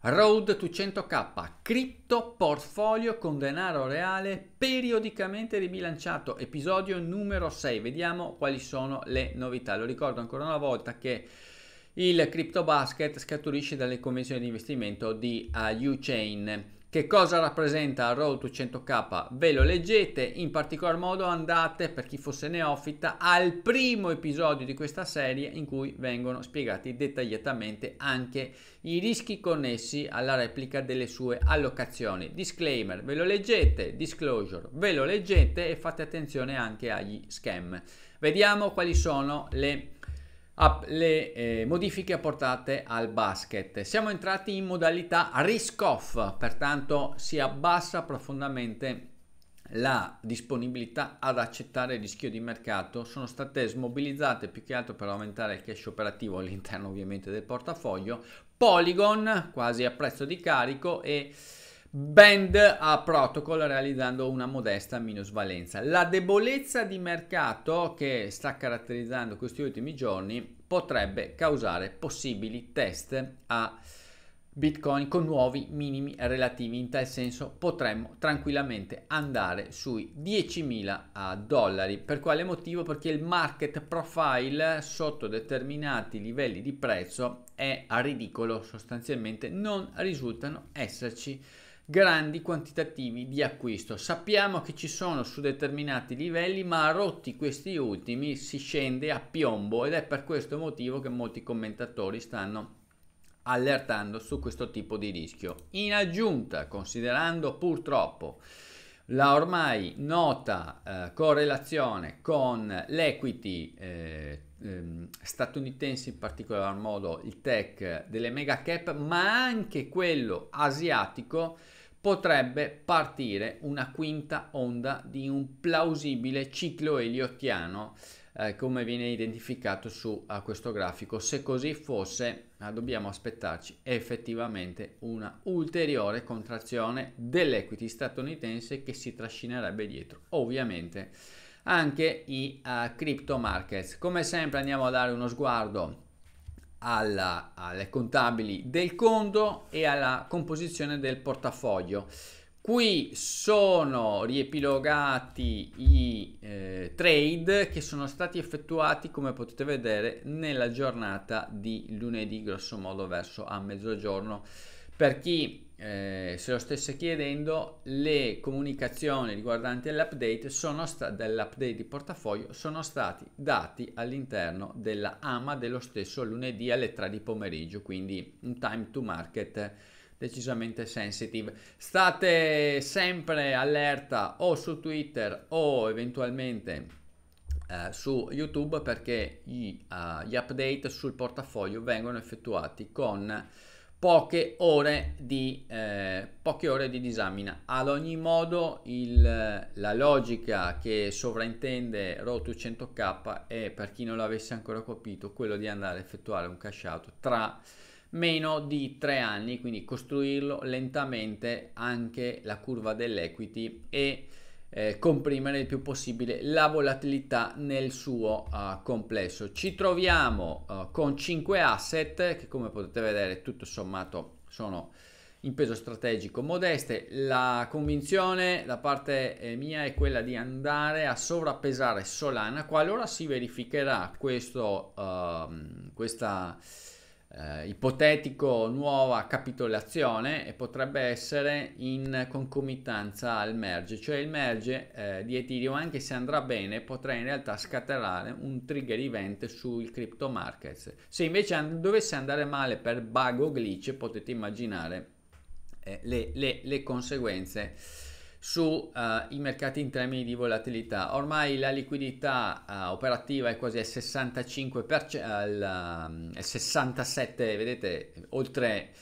Road to 100k, cripto portfolio con denaro reale periodicamente ribilanciato, episodio numero 6. Vediamo quali sono le novità. Lo ricordo ancora una volta che il Crypto Basket scaturisce dalle convenzioni di investimento di uh, Uchain che cosa rappresenta Road to 100k? Ve lo leggete, in particolar modo andate, per chi fosse neofita, al primo episodio di questa serie in cui vengono spiegati dettagliatamente anche i rischi connessi alla replica delle sue allocazioni. Disclaimer, ve lo leggete, disclosure, ve lo leggete e fate attenzione anche agli scam. Vediamo quali sono le le eh, modifiche apportate al basket. Siamo entrati in modalità risk off, pertanto si abbassa profondamente la disponibilità ad accettare il rischio di mercato sono state smobilizzate più che altro per aumentare il cash operativo all'interno ovviamente del portafoglio Polygon quasi a prezzo di carico e Band a Protocol realizzando una modesta minusvalenza. La debolezza di mercato che sta caratterizzando questi ultimi giorni potrebbe causare possibili test a Bitcoin con nuovi minimi relativi. In tal senso potremmo tranquillamente andare sui 10.000 dollari. Per quale motivo? Perché il market profile sotto determinati livelli di prezzo è a ridicolo, sostanzialmente non risultano esserci grandi quantitativi di acquisto. Sappiamo che ci sono su determinati livelli, ma rotti questi ultimi si scende a piombo ed è per questo motivo che molti commentatori stanno allertando su questo tipo di rischio. In aggiunta, considerando purtroppo la ormai nota eh, correlazione con l'equity eh, ehm, statunitense, in particolar modo il tech delle mega cap, ma anche quello asiatico, potrebbe partire una quinta onda di un plausibile ciclo eliottiano eh, come viene identificato su uh, questo grafico. Se così fosse, uh, dobbiamo aspettarci effettivamente una ulteriore contrazione dell'equity statunitense che si trascinerebbe dietro ovviamente anche i uh, crypto markets. Come sempre andiamo a dare uno sguardo alla, alle contabili del conto e alla composizione del portafoglio. Qui sono riepilogati i eh, trade che sono stati effettuati, come potete vedere, nella giornata di lunedì, grosso modo verso a mezzogiorno. Per chi eh, se lo stesse chiedendo, le comunicazioni riguardanti l'update, dell'update di portafoglio sono stati dati all'interno della AMA dello stesso lunedì alle 3 di pomeriggio, quindi un time to market decisamente sensitive. State sempre allerta o su Twitter o eventualmente Uh, su YouTube perché gli, uh, gli, update sul portafoglio vengono effettuati con poche ore di, eh, poche ore di disamina. Ad ogni modo il, la logica che sovraintende Road 100k è per chi non l'avesse ancora capito quello di andare a effettuare un cash out tra meno di tre anni, quindi costruirlo lentamente anche la curva dell'equity e eh, comprimere il più possibile la volatilità nel suo uh, complesso. Ci troviamo uh, con 5 asset che come potete vedere tutto sommato sono in peso strategico modeste. La convinzione da parte eh, mia è quella di andare a sovrappesare Solana qualora si verificherà questo, uh, questa eh, ipotetico nuova capitolazione e potrebbe essere in concomitanza al merge, cioè il merge eh, di Ethereum anche se andrà bene potrà in realtà scatenare un trigger event sui crypto markets. Se invece and- dovesse andare male per bug o glitch potete immaginare eh, le, le, le conseguenze sui uh, mercati in termini di volatilità. Ormai la liquidità uh, operativa è quasi al 65%, al, um, 67, vedete, oltre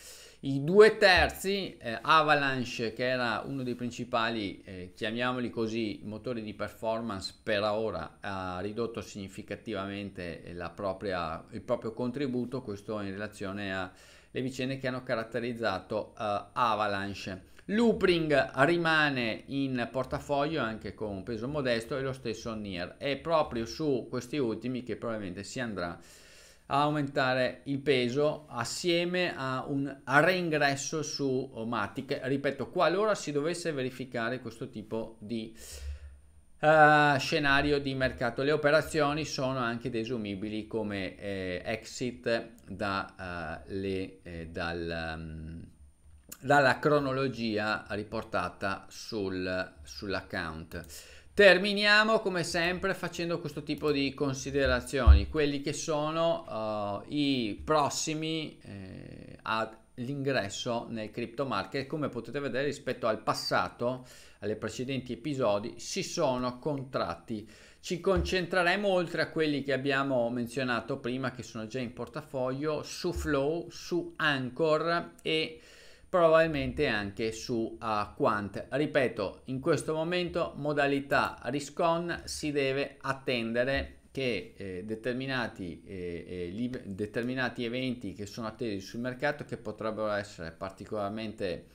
i due terzi, eh, Avalanche che era uno dei principali, eh, chiamiamoli così, motori di performance per ora, ha ridotto significativamente propria, il proprio contributo, questo in relazione alle vicende che hanno caratterizzato uh, Avalanche. Loopring rimane in portafoglio anche con un peso modesto e lo stesso NIR. È proprio su questi ultimi che probabilmente si andrà aumentare il peso assieme a un reingresso su Matic, ripeto, qualora si dovesse verificare questo tipo di uh, scenario di mercato. Le operazioni sono anche desumibili come eh, exit da, uh, le, eh, dal, um, dalla cronologia riportata sul, sull'account. Terminiamo come sempre facendo questo tipo di considerazioni, quelli che sono uh, i prossimi eh, all'ingresso nel crypto market, come potete vedere rispetto al passato, alle precedenti episodi, si sono contratti. Ci concentreremo oltre a quelli che abbiamo menzionato prima, che sono già in portafoglio, su Flow, su Anchor e probabilmente anche su uh, Quant. Ripeto, in questo momento modalità risk on si deve attendere che eh, determinati, eh, eh, determinati eventi che sono attesi sul mercato che potrebbero essere particolarmente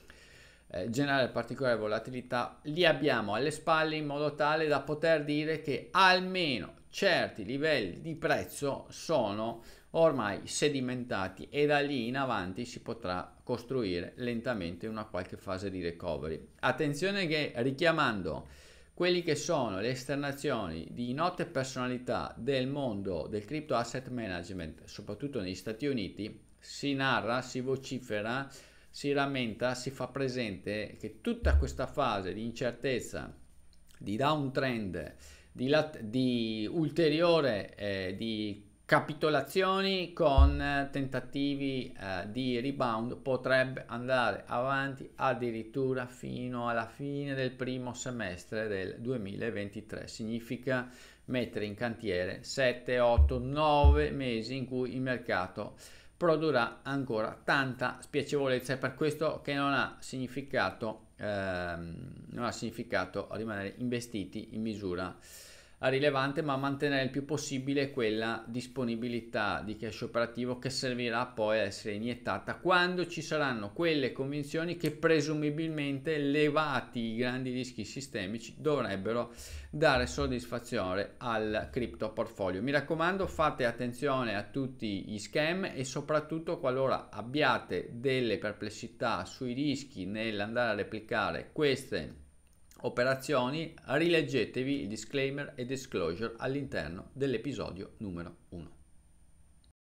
eh, generare particolare volatilità li abbiamo alle spalle in modo tale da poter dire che almeno certi livelli di prezzo sono ormai sedimentati e da lì in avanti si potrà costruire lentamente una qualche fase di recovery. Attenzione che richiamando quelli che sono le esternazioni di note personalità del mondo del crypto asset management, soprattutto negli Stati Uniti, si narra, si vocifera, si rammenta, si fa presente che tutta questa fase di incertezza, di downtrend, di, lat- di ulteriore eh, di capitolazioni con tentativi eh, di rebound potrebbe andare avanti addirittura fino alla fine del primo semestre del 2023 significa mettere in cantiere 7 8 9 mesi in cui il mercato produrrà ancora tanta spiacevolezza. E per questo che non ha significato ehm, non ha significato rimanere investiti in misura rilevante ma mantenere il più possibile quella disponibilità di cash operativo che servirà poi a essere iniettata quando ci saranno quelle convinzioni che presumibilmente levati i grandi rischi sistemici dovrebbero dare soddisfazione al cripto portfolio. Mi raccomando fate attenzione a tutti gli scam e soprattutto qualora abbiate delle perplessità sui rischi nell'andare a replicare queste operazioni, rileggetevi il disclaimer e disclosure all'interno dell'episodio numero 1.